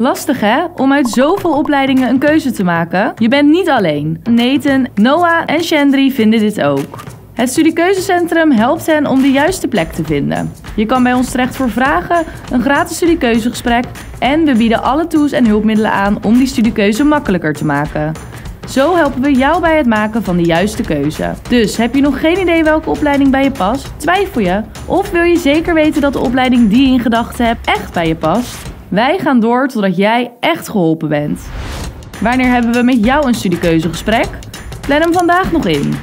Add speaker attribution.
Speaker 1: Lastig hè, om uit zoveel opleidingen een keuze te maken? Je bent niet alleen. Nathan, Noah en Chandri vinden dit ook. Het Studiekeuzecentrum helpt hen om de juiste plek te vinden. Je kan bij ons terecht voor vragen, een gratis studiekeuzegesprek en we bieden alle tools en hulpmiddelen aan om die studiekeuze makkelijker te maken. Zo helpen we jou bij het maken van de juiste keuze. Dus heb je nog geen idee welke opleiding bij je past? Twijfel je? Of wil je zeker weten dat de opleiding die je in gedachten hebt echt bij je past? Wij gaan door totdat jij echt geholpen bent. Wanneer hebben we met jou een studiekeuzegesprek? Plan hem vandaag nog in.